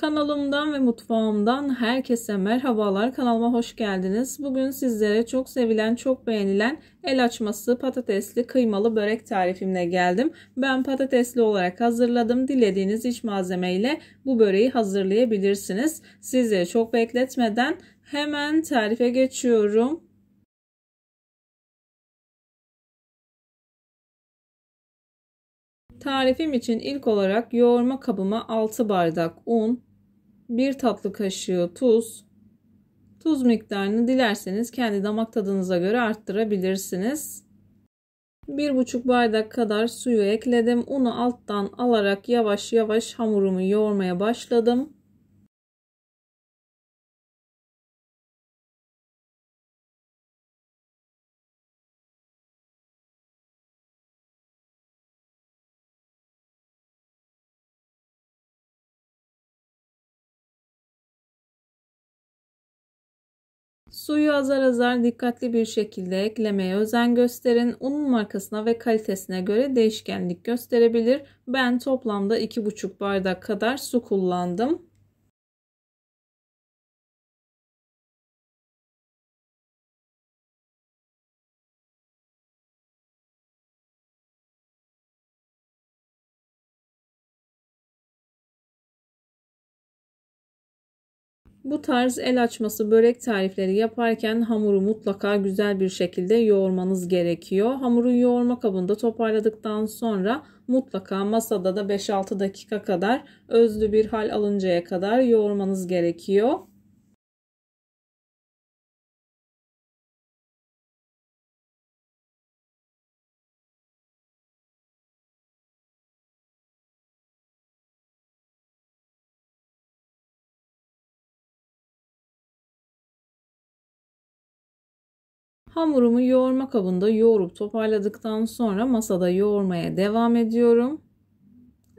Kanalımdan ve mutfağımdan herkese merhabalar. Kanalıma hoş geldiniz. Bugün sizlere çok sevilen, çok beğenilen el açması patatesli kıymalı börek tarifimle geldim. Ben patatesli olarak hazırladım. Dilediğiniz iç malzemeyle bu böreği hazırlayabilirsiniz. Sizleri çok bekletmeden hemen tarife geçiyorum. Tarifim için ilk olarak yoğurma kabıma 6 bardak un, 1 tatlı kaşığı tuz, tuz miktarını dilerseniz kendi damak tadınıza göre arttırabilirsiniz. 1,5 bardak kadar suyu ekledim. Unu alttan alarak yavaş yavaş hamurumu yoğurmaya başladım. Suyu azar azar dikkatli bir şekilde eklemeye özen gösterin. Unun markasına ve kalitesine göre değişkenlik gösterebilir. Ben toplamda 2,5 bardak kadar su kullandım. Bu tarz el açması börek tarifleri yaparken hamuru mutlaka güzel bir şekilde yoğurmanız gerekiyor. Hamuru yoğurma kabında toparladıktan sonra mutlaka masada da 5-6 dakika kadar özlü bir hal alıncaya kadar yoğurmanız gerekiyor. Hamurumu yoğurma kabında yoğurup toparladıktan sonra masada yoğurmaya devam ediyorum.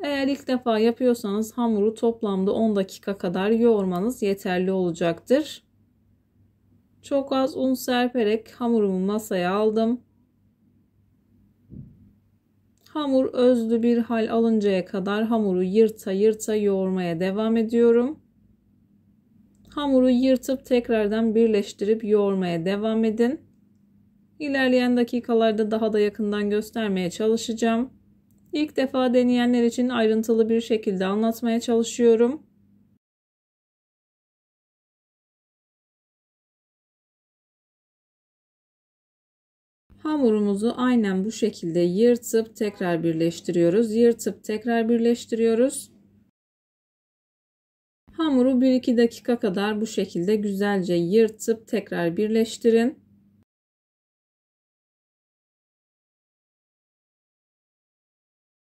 Eğer ilk defa yapıyorsanız hamuru toplamda 10 dakika kadar yoğurmanız yeterli olacaktır. Çok az un serperek hamurumu masaya aldım. Hamur özlü bir hal alıncaya kadar hamuru yırta yırta yoğurmaya devam ediyorum. Hamuru yırtıp tekrardan birleştirip yoğurmaya devam edin. İlerleyen dakikalarda daha da yakından göstermeye çalışacağım. İlk defa deneyenler için ayrıntılı bir şekilde anlatmaya çalışıyorum. Hamurumuzu aynen bu şekilde yırtıp tekrar birleştiriyoruz. Yırtıp tekrar birleştiriyoruz. Hamuru 1-2 dakika kadar bu şekilde güzelce yırtıp tekrar birleştirin.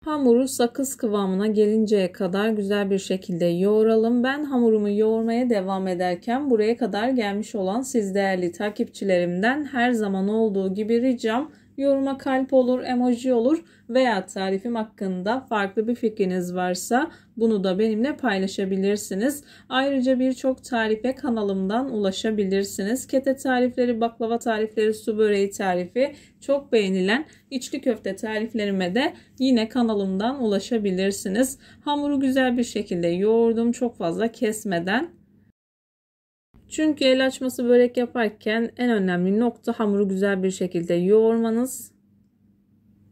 Hamuru sakız kıvamına gelinceye kadar güzel bir şekilde yoğuralım. Ben hamurumu yoğurmaya devam ederken buraya kadar gelmiş olan siz değerli takipçilerimden her zaman olduğu gibi ricam yoruma kalp olur, emoji olur veya tarifim hakkında farklı bir fikriniz varsa bunu da benimle paylaşabilirsiniz. Ayrıca birçok tarife kanalımdan ulaşabilirsiniz. Kete tarifleri, baklava tarifleri, su böreği tarifi çok beğenilen içli köfte tariflerime de yine kanalımdan ulaşabilirsiniz. Hamuru güzel bir şekilde yoğurdum çok fazla kesmeden. Çünkü el açması börek yaparken en önemli nokta hamuru güzel bir şekilde yoğurmanız.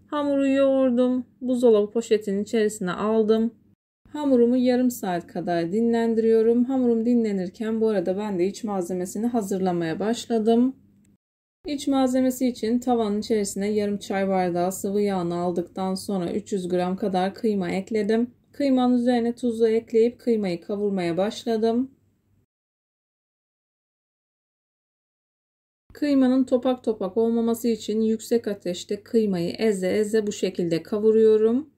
Hamuru yoğurdum. Buzdolabı poşetinin içerisine aldım. Hamurumu yarım saat kadar dinlendiriyorum. Hamurum dinlenirken bu arada ben de iç malzemesini hazırlamaya başladım. İç malzemesi için tavanın içerisine yarım çay bardağı sıvı yağını aldıktan sonra 300 gram kadar kıyma ekledim. Kıymanın üzerine tuzu ekleyip kıymayı kavurmaya başladım. Kıymanın topak topak olmaması için yüksek ateşte kıymayı eze eze bu şekilde kavuruyorum.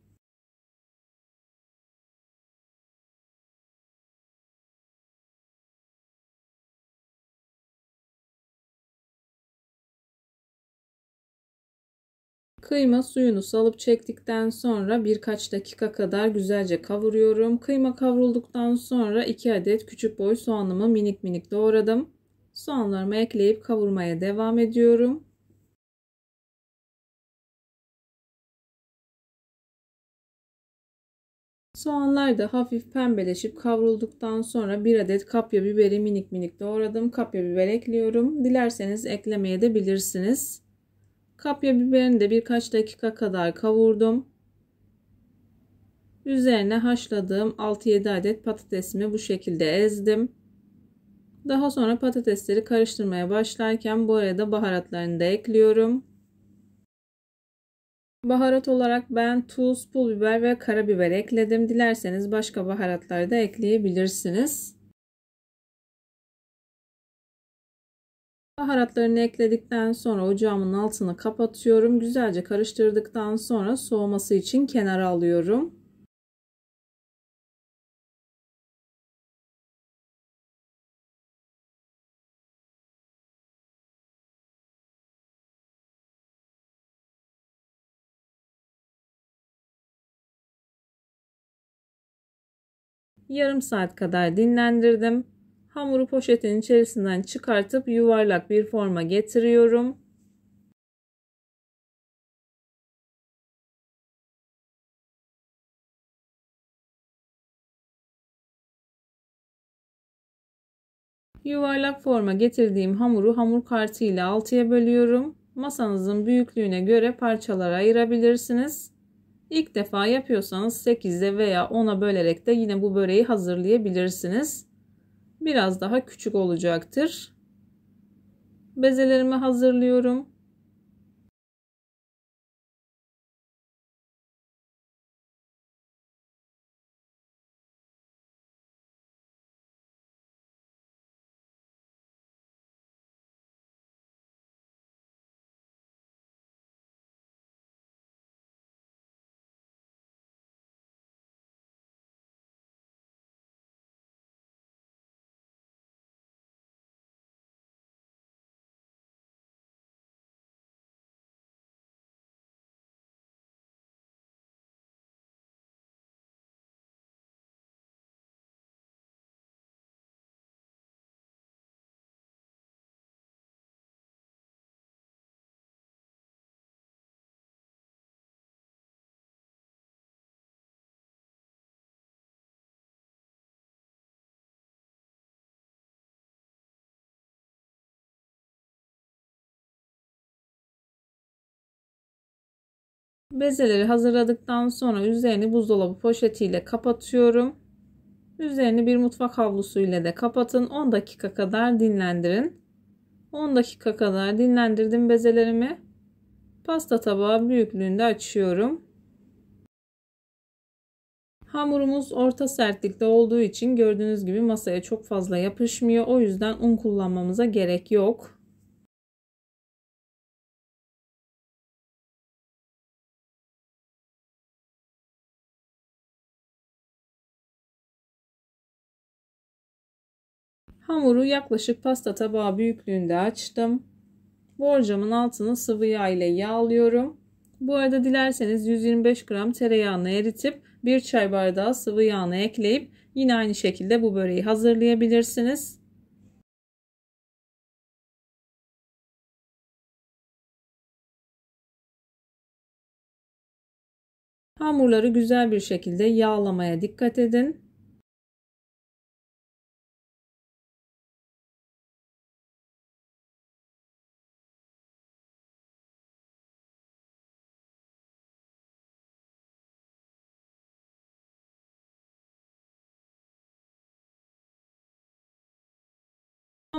Kıyma suyunu salıp çektikten sonra birkaç dakika kadar güzelce kavuruyorum. Kıyma kavrulduktan sonra 2 adet küçük boy soğanımı minik minik doğradım. Soğanlarımı ekleyip kavurmaya devam ediyorum. Soğanlar da hafif pembeleşip kavrulduktan sonra bir adet kapya biberi minik minik doğradım. Kapya biber ekliyorum. Dilerseniz eklemeye de bilirsiniz. Kapya biberini de birkaç dakika kadar kavurdum. Üzerine haşladığım 6-7 adet patatesimi bu şekilde ezdim. Daha sonra patatesleri karıştırmaya başlarken bu arada baharatlarını da ekliyorum. Baharat olarak ben tuz, pul biber ve karabiber ekledim. Dilerseniz başka baharatlar da ekleyebilirsiniz. Baharatlarını ekledikten sonra ocağımın altını kapatıyorum. Güzelce karıştırdıktan sonra soğuması için kenara alıyorum. Yarım saat kadar dinlendirdim. Hamuru poşetin içerisinden çıkartıp yuvarlak bir forma getiriyorum. Yuvarlak forma getirdiğim hamuru hamur kartı ile 6'ya bölüyorum. Masanızın büyüklüğüne göre parçalara ayırabilirsiniz. İlk defa yapıyorsanız 8'e veya 10'a bölerek de yine bu böreği hazırlayabilirsiniz. Biraz daha küçük olacaktır. Bezelerimi hazırlıyorum. Bezeleri hazırladıktan sonra üzerini buzdolabı poşetiyle kapatıyorum. Üzerini bir mutfak havlusu ile de kapatın. 10 dakika kadar dinlendirin. 10 dakika kadar dinlendirdim bezelerimi. Pasta tabağı büyüklüğünde açıyorum. Hamurumuz orta sertlikte olduğu için gördüğünüz gibi masaya çok fazla yapışmıyor. O yüzden un kullanmamıza gerek yok. Hamuru yaklaşık pasta tabağı büyüklüğünde açtım. Borcamın altını sıvı yağ ile yağlıyorum. Bu arada dilerseniz 125 gram tereyağını eritip bir çay bardağı sıvı yağını ekleyip yine aynı şekilde bu böreği hazırlayabilirsiniz. Hamurları güzel bir şekilde yağlamaya dikkat edin.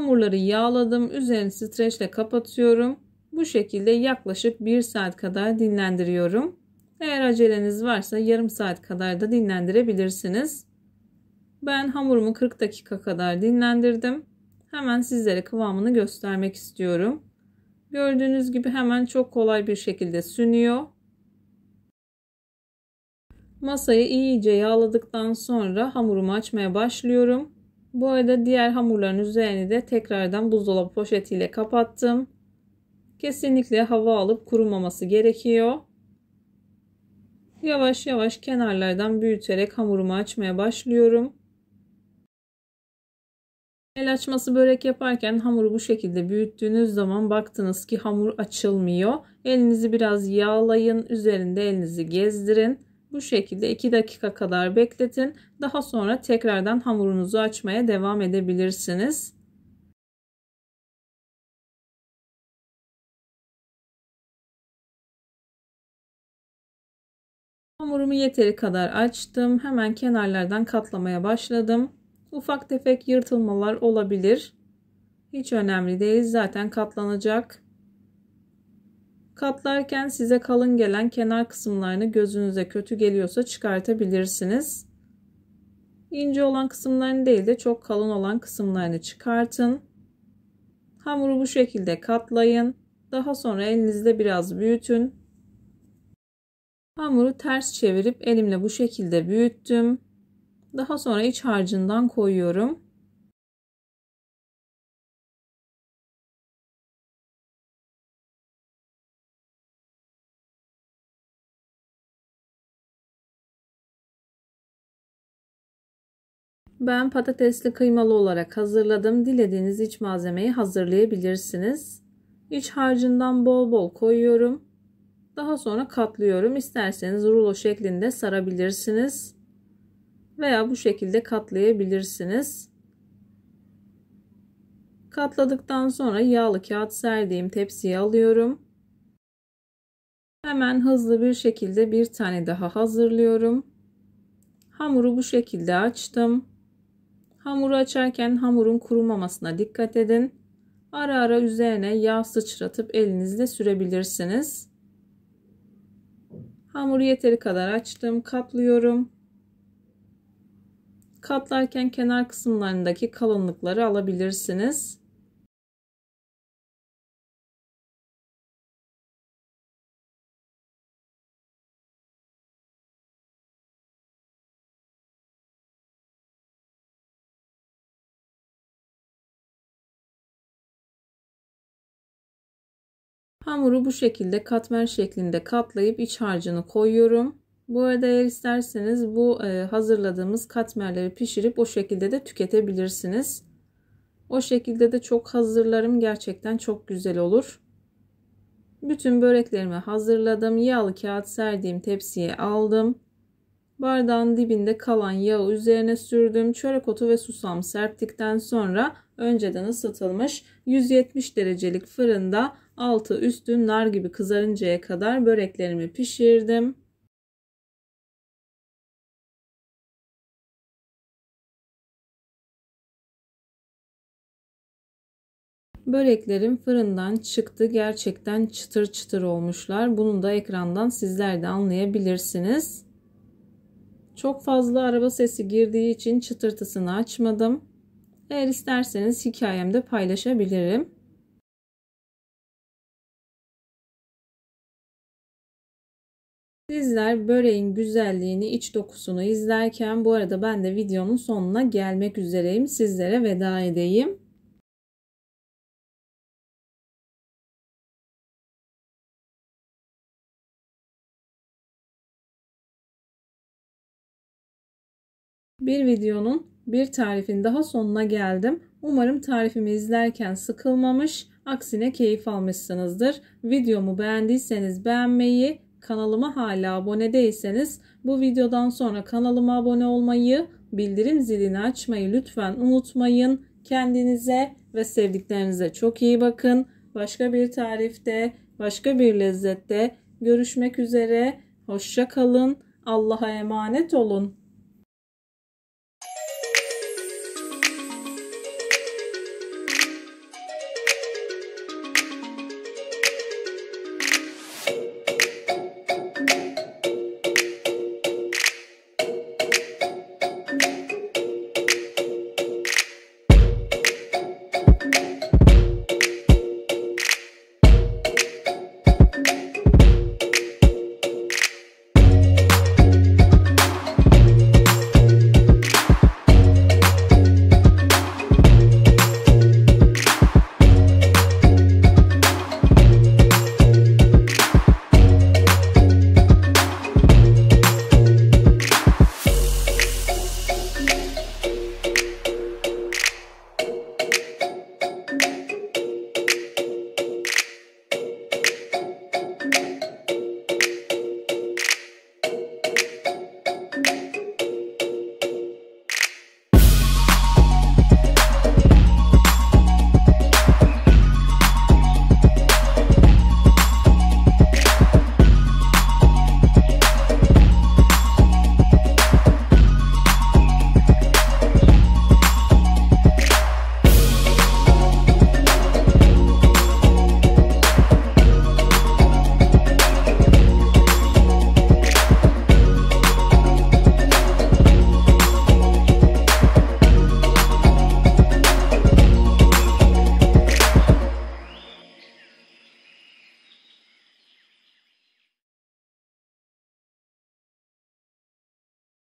Hamurları yağladım. Üzerini streçle kapatıyorum. Bu şekilde yaklaşık 1 saat kadar dinlendiriyorum. Eğer aceleniz varsa yarım saat kadar da dinlendirebilirsiniz. Ben hamurumu 40 dakika kadar dinlendirdim. Hemen sizlere kıvamını göstermek istiyorum. Gördüğünüz gibi hemen çok kolay bir şekilde sünüyor. Masayı iyice yağladıktan sonra hamurumu açmaya başlıyorum. Bu arada diğer hamurların üzerini de tekrardan buzdolabı poşetiyle kapattım. Kesinlikle hava alıp kurumaması gerekiyor. Yavaş yavaş kenarlardan büyüterek hamurumu açmaya başlıyorum. El açması börek yaparken hamuru bu şekilde büyüttüğünüz zaman baktınız ki hamur açılmıyor. Elinizi biraz yağlayın, üzerinde elinizi gezdirin Bu şekilde 2 dakika kadar bekletin. Daha sonra tekrardan hamurunuzu açmaya devam edebilirsiniz. Hamurumu yeteri kadar açtım. Hemen kenarlardan katlamaya başladım. Ufak tefek yırtılmalar olabilir. Hiç önemli değil. Zaten katlanacak. Katlarken size kalın gelen kenar kısımlarını gözünüze kötü geliyorsa çıkartabilirsiniz. İnce olan kısımlarını değil de çok kalın olan kısımlarını çıkartın. Hamuru bu şekilde katlayın. Daha sonra elinizde biraz büyütün. Hamuru ters çevirip elimle bu şekilde büyüttüm. Daha sonra iç harcından koyuyorum. Ben patatesli kıymalı olarak hazırladım. Dilediğiniz iç malzemeyi hazırlayabilirsiniz. İç harcından bol bol koyuyorum. Daha sonra katlıyorum. İsterseniz rulo şeklinde sarabilirsiniz. Veya bu şekilde katlayabilirsiniz. Katladıktan sonra yağlı kağıt serdiğim tepsiye alıyorum. Hemen hızlı bir şekilde bir tane daha hazırlıyorum. Hamuru bu şekilde açtım. Hamuru açarken hamurun kurumamasına dikkat edin. Ara ara üzerine yağ sıçratıp elinizle sürebilirsiniz. Hamuru yeteri kadar açtım. Katlıyorum. Katlarken kenar kısımlarındaki kalınlıkları alabilirsiniz. Hamuru bu şekilde katmer şeklinde katlayıp iç harcını koyuyorum. Bu arada eğer isterseniz bu e, hazırladığımız katmerleri pişirip o şekilde de tüketebilirsiniz. O şekilde de çok hazırlarım. Gerçekten çok güzel olur. Bütün böreklerimi hazırladım. Yağlı kağıt serdiğim tepsiye aldım. Bardağın dibinde kalan yağı üzerine sürdüm. Çörek otu ve susam serptikten sonra önceden ısıtılmış 170 derecelik fırında altı üstü nar gibi kızarıncaya kadar böreklerimi pişirdim. Böreklerim fırından çıktı. Gerçekten çıtır çıtır olmuşlar. Bunu da ekrandan sizler de anlayabilirsiniz. Çok fazla araba sesi girdiği için çıtırtısını açmadım. Eğer isterseniz hikayemde paylaşabilirim. Sizler böreğin güzelliğini, iç dokusunu izlerken bu arada ben de videonun sonuna gelmek üzereyim. Sizlere veda edeyim. Bir videonun bir tarifin daha sonuna geldim. Umarım tarifimi izlerken sıkılmamış, aksine keyif almışsınızdır. Videomu beğendiyseniz beğenmeyi, kanalıma hala abone değilseniz bu videodan sonra kanalıma abone olmayı, bildirim zilini açmayı lütfen unutmayın. Kendinize ve sevdiklerinize çok iyi bakın. Başka bir tarifte, başka bir lezzette görüşmek üzere. Hoşça kalın. Allah'a emanet olun.